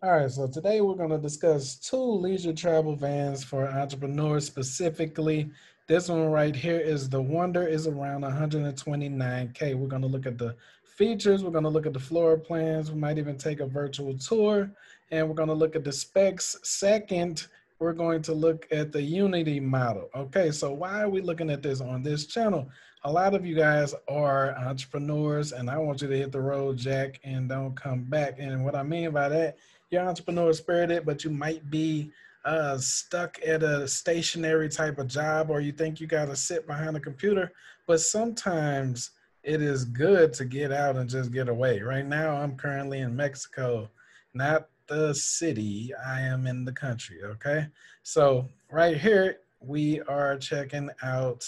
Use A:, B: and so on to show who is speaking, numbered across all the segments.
A: All right, so today we're going to discuss two leisure travel vans for entrepreneurs specifically. This one right here is the Wonder is around 129k. We're going to look at the features, we're going to look at the floor plans, we might even take a virtual tour, and we're going to look at the specs. Second, we're going to look at the Unity model. Okay, so why are we looking at this on this channel? A lot of you guys are entrepreneurs, and I want you to hit the road, Jack, and don't come back. And what I mean by that you're entrepreneur spirited, but you might be uh, stuck at a stationary type of job, or you think you got to sit behind a computer. But sometimes it is good to get out and just get away. Right now, I'm currently in Mexico, not the city. I am in the country. Okay. So, right here, we are checking out.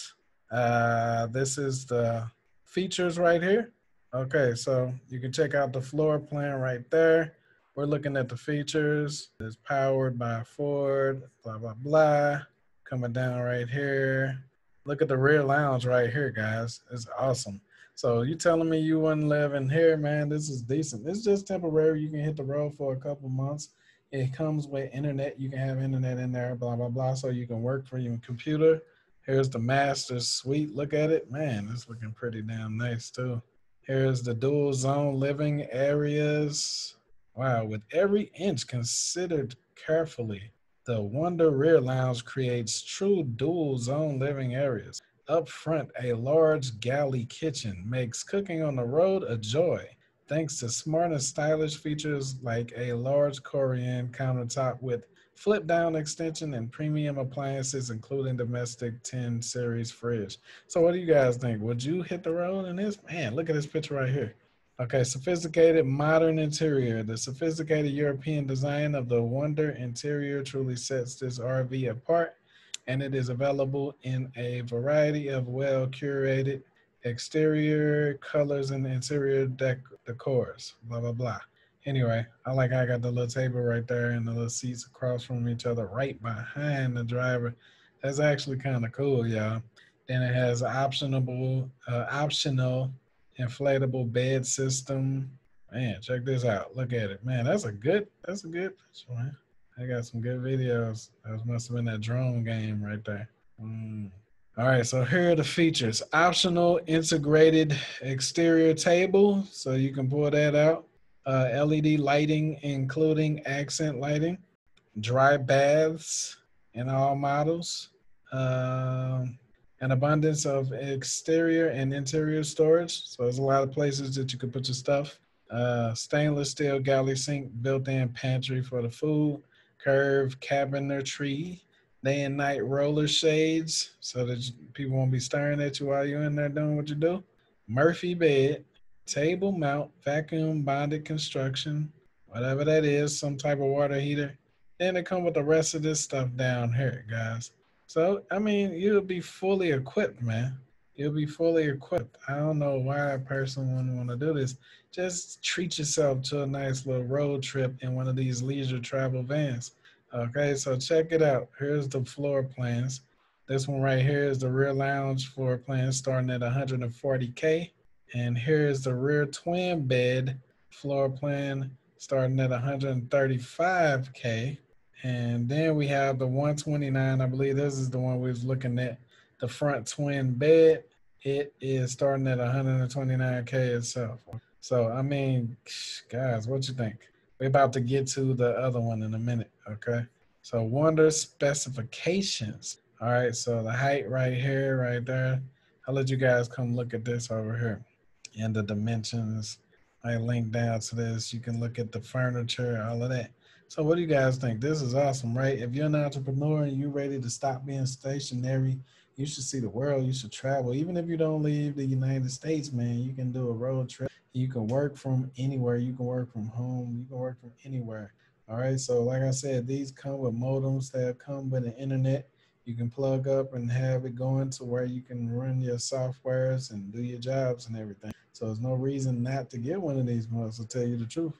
A: Uh, this is the features right here. Okay. So, you can check out the floor plan right there. We're looking at the features. It's powered by Ford, blah, blah, blah. Coming down right here. Look at the rear lounge right here, guys. It's awesome. So you telling me you wouldn't live in here, man? This is decent. It's just temporary. You can hit the road for a couple months. It comes with internet. You can have internet in there, blah, blah, blah. So you can work for your computer. Here's the master suite. Look at it. Man, it's looking pretty damn nice too. Here's the dual zone living areas. Wow, with every inch considered carefully, the Wonder Rear Lounge creates true dual zone living areas. Up front, a large galley kitchen makes cooking on the road a joy. Thanks to smart and stylish features like a large Corian countertop with flip down extension and premium appliances, including Dometic 10 series fridge. So, what do you guys think? Would you hit the road in this? Man, look at this picture right here. Okay, sophisticated modern interior. The sophisticated European design of the Wonder interior truly sets this RV apart, and it is available in a variety of well curated exterior colors and interior dec- decors. Blah blah blah. Anyway, I like I got the little table right there and the little seats across from each other, right behind the driver. That's actually kind of cool, y'all. Then it has optionable, uh, optional inflatable bed system. Man, check this out. Look at it. Man, that's a good, that's a good picture, man. I got some good videos. That must have been that drone game right there. Mm. All right, so here are the features. Optional integrated exterior table, so you can pull that out. Uh, LED lighting, including accent lighting. Dry baths in all models. Um, an abundance of exterior and interior storage. So there's a lot of places that you can put your stuff. Uh, stainless steel galley sink, built-in pantry for the food, curved cabinetry, day and night roller shades so that people won't be staring at you while you're in there doing what you do. Murphy bed, table mount, vacuum bonded construction, whatever that is, some type of water heater. Then it come with the rest of this stuff down here, guys. So, I mean, you'll be fully equipped, man. You'll be fully equipped. I don't know why a person wouldn't want to do this. Just treat yourself to a nice little road trip in one of these leisure travel vans. Okay, so check it out. Here's the floor plans. This one right here is the rear lounge floor plan starting at 140K. And here's the rear twin bed floor plan starting at 135K. And then we have the 129. I believe this is the one we was looking at. The front twin bed. It is starting at 129k itself. So I mean, guys, what you think? We're about to get to the other one in a minute. Okay. So wonder specifications. All right. So the height right here, right there. I'll let you guys come look at this over here. And the dimensions. I link down to this. You can look at the furniture, all of that. So what do you guys think? This is awesome, right? If you're an entrepreneur and you're ready to stop being stationary, you should see the world. You should travel. Even if you don't leave the United States, man, you can do a road trip. You can work from anywhere. You can work from home. You can work from anywhere. All right. So like I said, these come with modems that come with the internet. You can plug up and have it going to where you can run your softwares and do your jobs and everything. So there's no reason not to get one of these modes to tell you the truth.